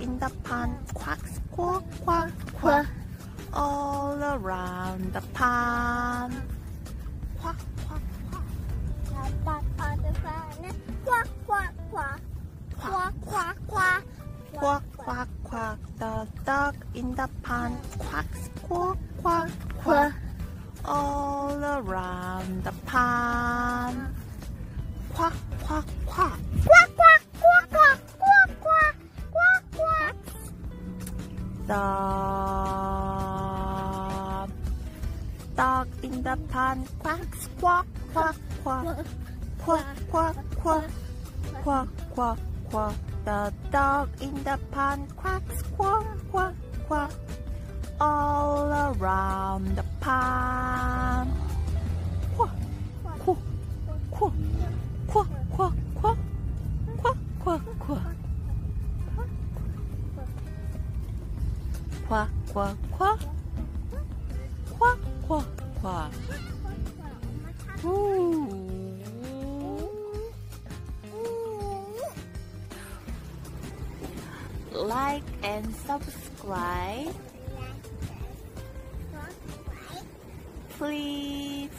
in the pond quacks, quack, quack, quack. All around the pond. Quack, quack, quack. Quack, quack, quack. Quack, quack, quack. Quack, quack, quack. The dog in the pond quacks, quack, quack, quack. All around the pond. The dog in the pond quack, quack, quack. Quack, quack, quack. Quack, quack, quack. The dog in the pond quack, quack, quack. All around the pond. Quack, quack. Quack, quack, quack. Ooh. Like and subscribe. Please.